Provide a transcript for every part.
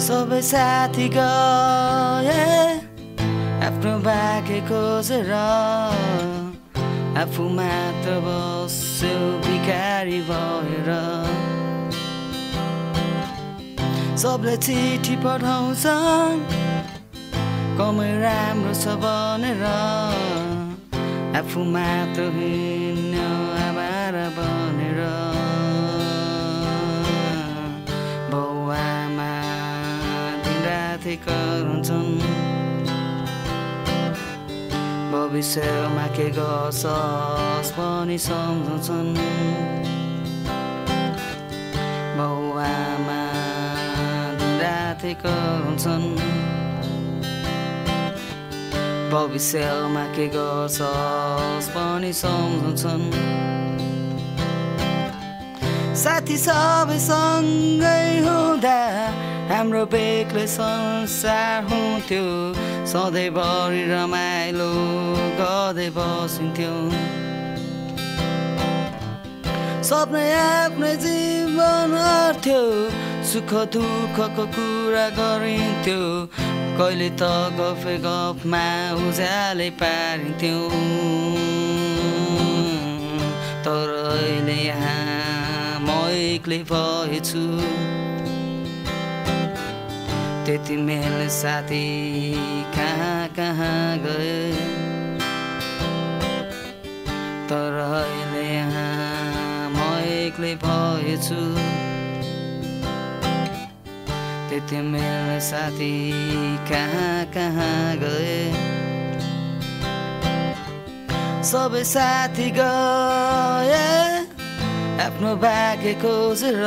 सबै साथी गए आफ्नो बाँके खोजेर। आफू मात्र बस्यो भिखारी भएर। सबले चिठी पठाउँछन् कमै राम्रो छ भनेर। आफू मात्र हिँड्यो आभार बनेर दिनराति कराउँछन् भविष्यमा के गर्छस् पनि सम्झाउँछन् बाउआमा कराउँछन् भविष्यमा के गर्छस् पनि सम्झाउँछन् साथी सबै सँगै हुँदा हाम्रो बेग्लै संसार हुन्थ्यो। सधैँभरि रमाइलो गर्दै बसिन्थ्यो सपना आफ्नै जीवन अर्थ्यो सुख दुःखको कुरा गरिन्थ्यो। कहिले त गफे गफमा उज्यालै पारिन्थ्यो। तर अहिले यहाँ म एक्लै भएछु। त्यति मेल साथी कहाँ कहाँ गए? तर अहिले यहाँ म एक्लै भएछु। त्यति मेल साथी कहाँ कहाँ गए? सबै साथी गए आफ्नो बाँके खोजेर।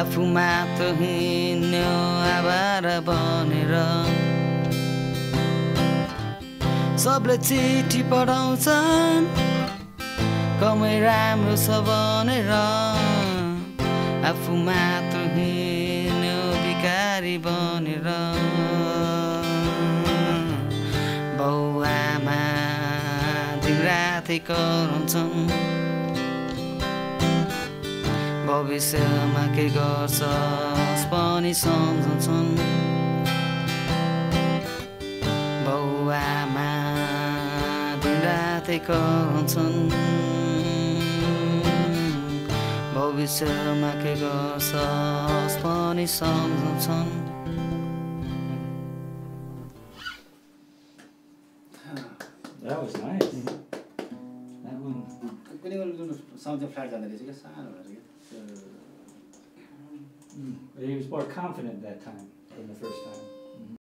आफू मात्र हिँड्यो आभार बनेर सबले चिठी पठाउँछन् कमै राम्रो छ भनेर। आफू मात्र हिँड्यो भिखारी बनेर बाउआमा दिनराति कराउँछन् भविष्यमा के गर्छस् पनि सम्झाउँछन् बाउआमा दिनराति कराउँछन् भविष्यमा के गर्छस् पनि सम्झाउँछन् That was nice. That one. Sound चाहिँ फ्ल्याट जाँदो रहेछ uh, he was more confident that time than the first time.